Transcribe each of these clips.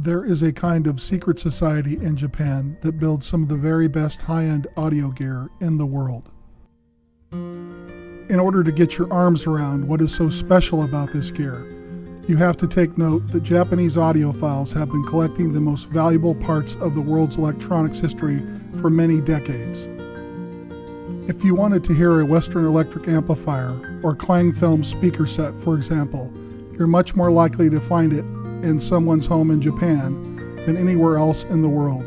There is a kind of secret society in Japan that builds some of the very best high end audio gear in the world. In order to get your arms around what is so special about this gear, you have to take note that Japanese audiophiles have been collecting the most valuable parts of the world's electronics history for many decades. If you wanted to hear a Western electric amplifier or Klangfilm speaker set, for example, you're much more likely to find it in someone's home in Japan than anywhere else in the world.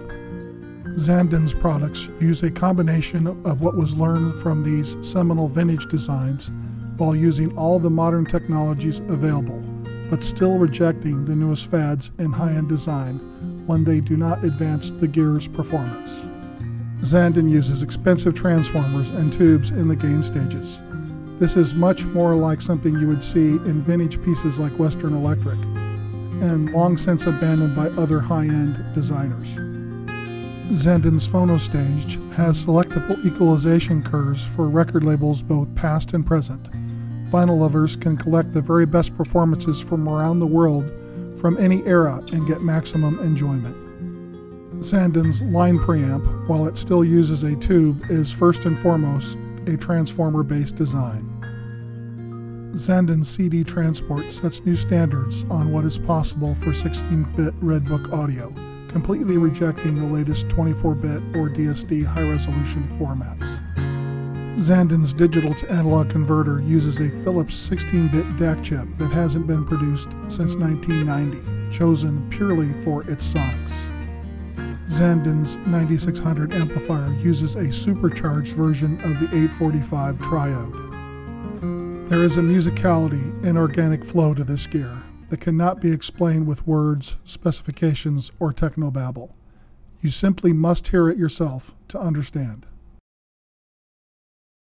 Zanden's products use a combination of what was learned from these seminal vintage designs while using all the modern technologies available, but still rejecting the newest fads in high end design when they do not advance the gear's performance. Zanden uses expensive transformers and tubes in the gain stages. This is much more like something you would see in vintage pieces like Western Electric, and long since abandoned by other high end designers. Zanden's Phonostage has selectable equalization curves for record labels both past and present. Vinyl lovers can collect the very best performances from around the world from any era and get maximum enjoyment. Zanden's line preamp, while it still uses a tube, is first and foremost a transformer based design. Zanden CD Transport sets new standards on what is possible for 16 bit Redbook audio, completely rejecting the latest 24 bit or DSD high resolution formats. Zanden's digital to analog converter uses a Philips 16 bit DAC chip that hasn't been produced since 1990, chosen purely for its sonics. Zanden's 9600 amplifier uses a supercharged version of the 845 triode. There is a musicality and organic flow to this gear that cannot be explained with words, specifications, or technobabble. You simply must hear it yourself to understand.